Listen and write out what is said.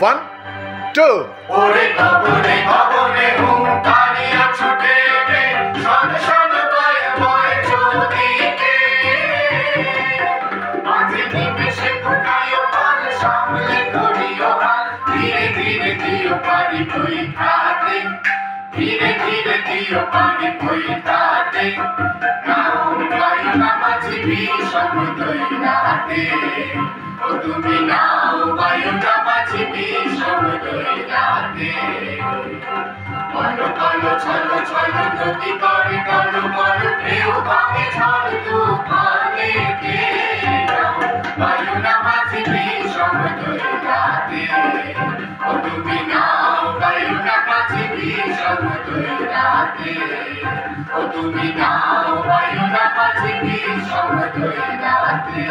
One two ওরে কবরে কবরে হুঙ্কারিয়া ছুটে শন শন পায়ে বয় চৌদিকে মাঝে নিমেষে ফুটাইও পাল সামলে করিও হাল। ধীরে ধীরে দিও পারি বই খাতে ধীরে ধীরে দিও পারি বই খাতে নাও বায়ু নামাজি বিষম দৈরাতে ও তুমি নাও দৈরাতে বলো বলো চলো চলো নদী করে গলো বলো ঢেউ ভাঙে ঝড় তুফানে কে বায়ু নামাজি বিষম দৈরাতে ও তুমি নাও বায়ু নামাজি বিষম দৈরাতে ও তুমি নাও বায়ু নামাজি বিষম দৈরাতে